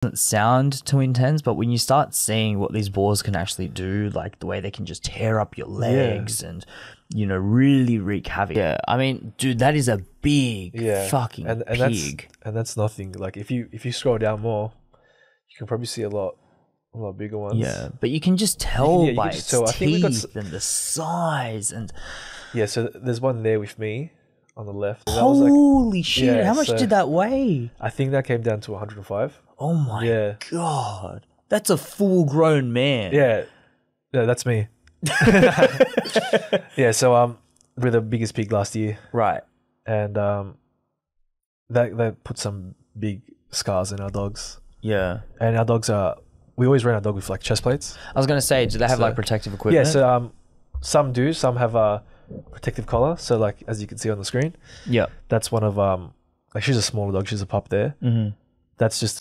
doesn't sound too intense, but when you start seeing what these boars can actually do, like the way they can just tear up your legs and you know really wreak havoc. Yeah, I mean, dude, that is a big Yeah, fucking and, and that's pig. and that's nothing. Like if you if you scroll down more, you can probably see a lot a lot bigger ones. Yeah, but you can just tell yeah, by just its tell. I think we got s- teeth and the size and yeah. So there's one there with me on the left. and was like holy shit! yeah, how much so- did that weigh? I think that came down to 105. Oh my Yeah. god, that's a full-grown man. Yeah, yeah, that's me. yeah, so um, we're the biggest pig last year, right. and um, that that put some big scars in our dogs. Yeah, And our dogs are. We always run our dog with like chest plates. I was gonna say, do they have So- like protective equipment? Yeah, so um, some do. Some have a protective collar. So like as you can see on the screen, yeah. that's one of um, like she's a smaller dog. She's a pup there. Mm-hmm. That's just